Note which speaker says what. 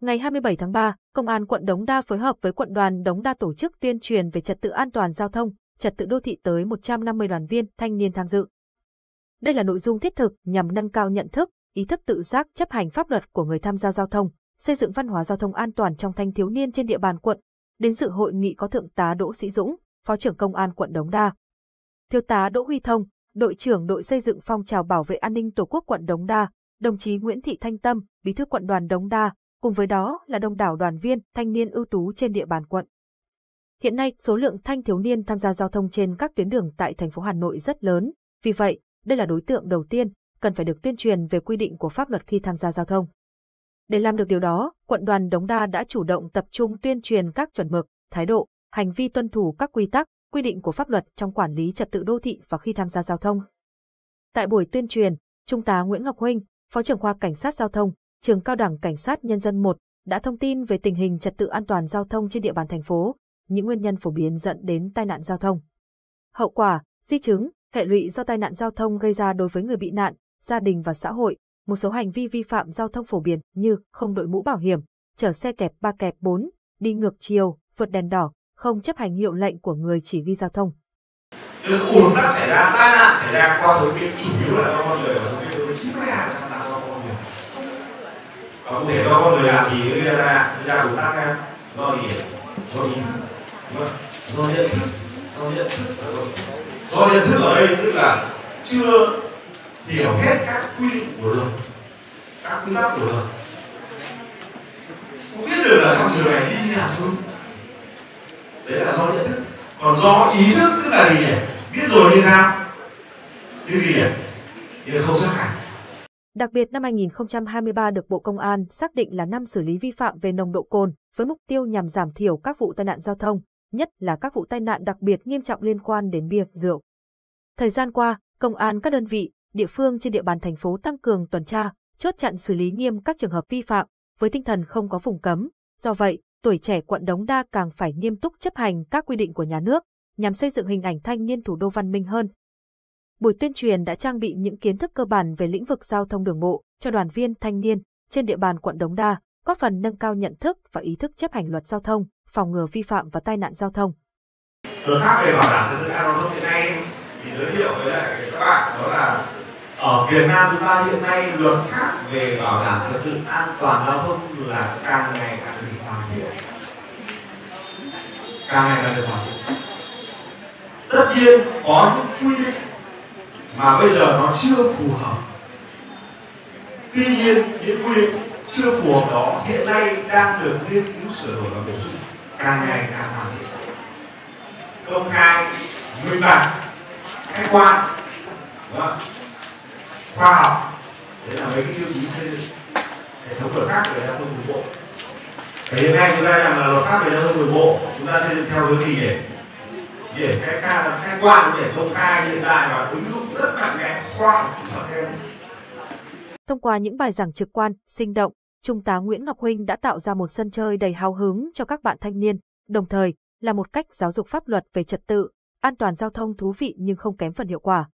Speaker 1: Ngày 27 tháng 3, Công an quận Đống Đa phối hợp với quận đoàn Đống Đa tổ chức tuyên truyền về trật tự an toàn giao thông, trật tự đô thị tới 150 đoàn viên thanh niên tham dự. Đây là nội dung thiết thực nhằm nâng cao nhận thức, ý thức tự giác chấp hành pháp luật của người tham gia giao thông, xây dựng văn hóa giao thông an toàn trong thanh thiếu niên trên địa bàn quận. Đến dự hội nghị có Thượng tá Đỗ Sĩ Dũng, Phó trưởng Công an quận Đống Đa. Thiếu tá Đỗ Huy Thông, đội trưởng đội xây dựng phong trào bảo vệ an ninh Tổ quốc quận Đống Đa, đồng chí Nguyễn Thị Thanh Tâm, bí thư quận đoàn Đống Đa, cùng với đó là đông đảo đoàn viên, thanh niên ưu tú trên địa bàn quận. Hiện nay, số lượng thanh thiếu niên tham gia giao thông trên các tuyến đường tại thành phố Hà Nội rất lớn, vì vậy, đây là đối tượng đầu tiên cần phải được tuyên truyền về quy định của pháp luật khi tham gia giao thông. Để làm được điều đó, quận đoàn Đống Đa đã chủ động tập trung tuyên truyền các chuẩn mực, thái độ, hành vi tuân thủ các quy tắc, quy định của pháp luật trong quản lý trật tự đô thị và khi tham gia giao thông. Tại buổi tuyên truyền, Trung tá Nguyễn Ngọc Huynh, Phó trưởng khoa Cảnh sát Giao thông, Trường Cao đẳng Cảnh sát Nhân dân 1, đã thông tin về tình hình trật tự an toàn giao thông trên địa bàn thành phố, những nguyên nhân phổ biến dẫn đến tai nạn giao thông. Hậu quả, di chứng, hệ lụy do tai nạn giao thông gây ra đối với người bị nạn, gia đình và xã hội, một số hành vi vi phạm giao thông phổ biến như không đội mũ bảo hiểm, chở xe kẹp ba kẹp 4, đi ngược chiều, vượt đèn đỏ, không chấp hành hiệu lệnh của người chỉ huy giao thông.
Speaker 2: Việc ủn tắc xảy ra, tai nạn xảy ra qua thống kê chủ yếu là do con người và dấu hiệu chính là do. Và cụ thể do con người làm gì với ra ra cũng tác em? Do gì? Do ý thức, do nhận thức, do nhận thức và do ý thức. Do nhận thức ở đây tức là chưa hiểu hết các quy định của luật, các quy tắc của luật. Không biết được là trong trường này đi như nào thôi đấy là do nhận thức. Còn do ý thức tức là gì nhỉ? Biết rồi như sao? Như gì nhỉ? Như không chấp hành
Speaker 1: Đặc biệt năm 2023 được Bộ Công an xác định là năm xử lý vi phạm về nồng độ cồn, với mục tiêu nhằm giảm thiểu các vụ tai nạn giao thông, nhất là các vụ tai nạn đặc biệt nghiêm trọng liên quan đến bia, rượu. Thời gian qua, công an các đơn vị, địa phương trên địa bàn thành phố tăng cường tuần tra, chốt chặn xử lý nghiêm các trường hợp vi phạm, với tinh thần không có vùng cấm. Do vậy, tuổi trẻ quận Đống Đa càng phải nghiêm túc chấp hành các quy định của nhà nước, nhằm xây dựng hình ảnh thanh niên thủ đô văn minh hơn. Buổi tuyên truyền đã trang bị những kiến thức cơ bản về lĩnh vực giao thông đường bộ cho đoàn viên thanh niên trên địa bàn quận Đống Đa, góp phần nâng cao nhận thức và ý thức chấp hành luật giao thông, phòng ngừa vi phạm và tai nạn giao thông.
Speaker 2: Luật pháp về bảo đảm trật tự an toàn giao thông hiện nay thì giới thiệu với lại các bạn đó là ở Việt Nam chúng ta hiện nay luật pháp về bảo đảm trật tự an toàn giao thông là càng ngày càng được hoàn thiện càng ngày càng được hoàn thiện tất nhiên có những quy định mà bây giờ nó chưa phù hợp. Tuy nhiên, những quy định chưa phù hợp đó hiện nay đang được nghiên cứu sửa đổi và bổ sung, càng ngày càng hoàn thiện. Công khai, minh bạch, khách quan, đúng không? khoa học, đấy là mấy cái tiêu chí xây dựng. Hệ thống luật pháp về giao thông đường bộ. Và hiện nay chúng ta rằng là luật pháp về giao thông đường bộ, chúng ta xây dựng theo hướng gì để để cái khách quan để công khai hiện đại và ứng dụng rất mạnh mẽ khoa học kỹ thuật hơn
Speaker 1: Thông qua những bài giảng trực quan, sinh động, Trung tá Nguyễn Ngọc Huynh đã tạo ra một sân chơi đầy hào hứng cho các bạn thanh niên, đồng thời là một cách giáo dục pháp luật về trật tự, an toàn giao thông thú vị nhưng không kém phần hiệu quả.